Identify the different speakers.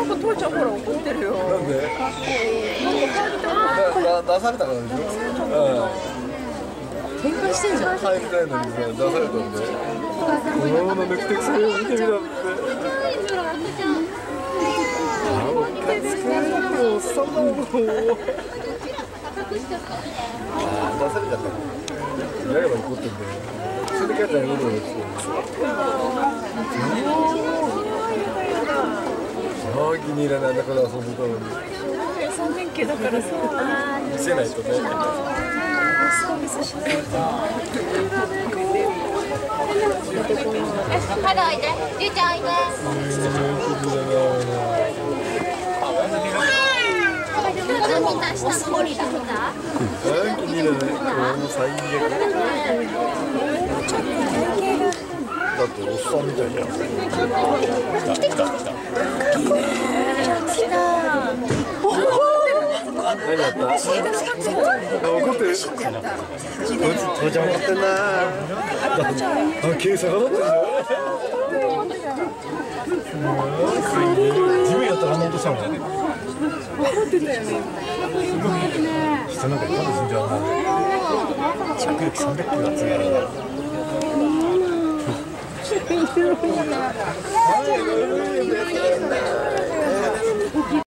Speaker 1: なんか父ちゃんほら怒ってるよ。
Speaker 2: なんで？な出されたからでしょ？
Speaker 1: 喧嘩してんじゃん。
Speaker 2: 入りたいのにさ出されたんで。このまま抜きて。くそれを見てみたってあおっさんだもん。出されちゃった。のやれば怒ってんだよそれでキャッチャーにゴロゴロしてるああ気に入らないだから遊んでたのに
Speaker 1: 3連休だからさ
Speaker 2: 見せないとね。
Speaker 3: まだおいでりゅう見た
Speaker 2: あー気に入らないもう最悪だっておっさんみたいじゃん何やった怒ってる父ちゃん怒ってんなあ毛下がってんじゃん自分やったらあんな音したもんね怒ってたよね人なんか多分死んじゃうな着力300キロが強いな